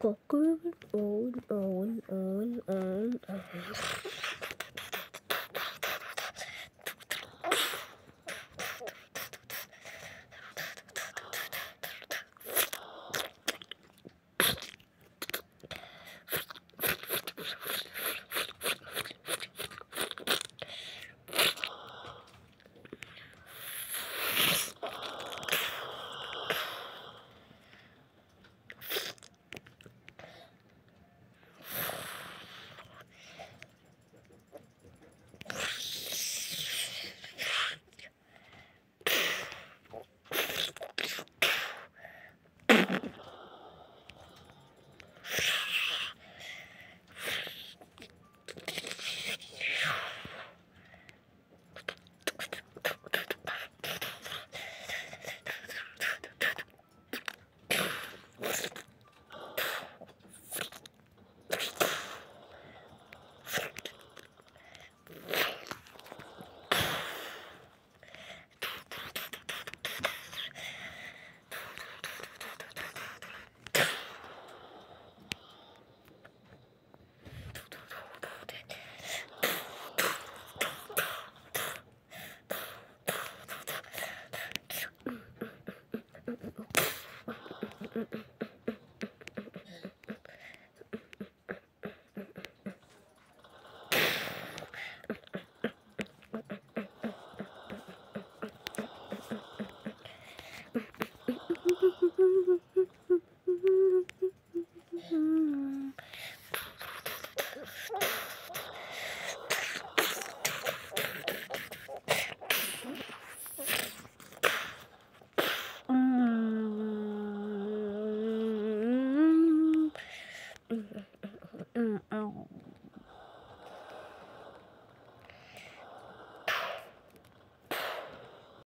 Cocker on on on on on. Mm. Mm-mm.